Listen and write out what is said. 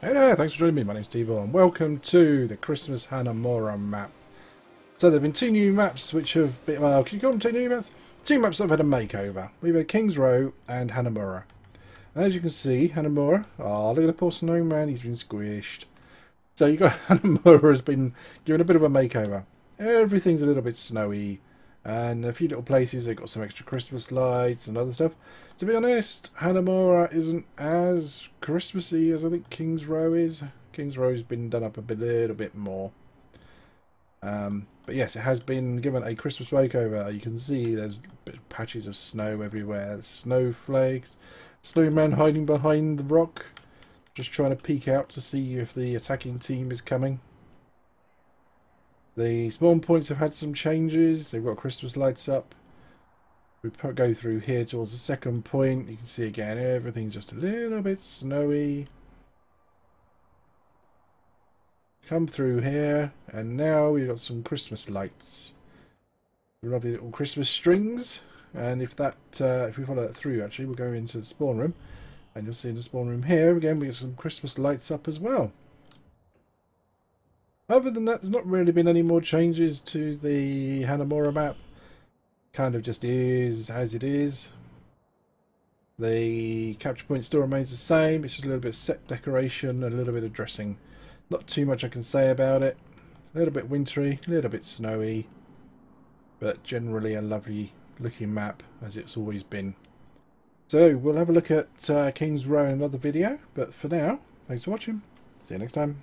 Hey there, thanks for joining me. My name's Steve and welcome to the Christmas Hanamura map. So there have been two new maps which have been, well, can you call them two new maps? Two maps that have had a makeover. We've had King's Row and Hanamura. And as you can see, Hanamura, oh ah, look at the poor snowman, he's been squished. So you got Hanamura has been given a bit of a makeover. Everything's a little bit snowy and a few little places they've got some extra Christmas lights and other stuff. To be honest, Hanamura isn't as Christmassy as I think King's Row is. King's Row's been done up a bit, little bit more. Um, but yes, it has been given a Christmas makeover. You can see there's patches of snow everywhere, snowflakes, snowman hiding behind the rock, just trying to peek out to see if the attacking team is coming. The spawn points have had some changes. They've got Christmas lights up. We go through here towards the second point. You can see again, everything's just a little bit snowy. Come through here, and now we've got some Christmas lights. Lovely little Christmas strings. And if that, uh, if we follow that through, actually, we'll go into the spawn room. And you'll see in the spawn room here, again, we get some Christmas lights up as well. Other than that, there's not really been any more changes to the Hanamura map. Kind of just is as it is. The capture point still remains the same. It's just a little bit of set decoration and a little bit of dressing. Not too much I can say about it. A little bit wintry, a little bit snowy. But generally a lovely looking map as it's always been. So we'll have a look at uh, King's Row in another video. But for now, thanks for watching. See you next time.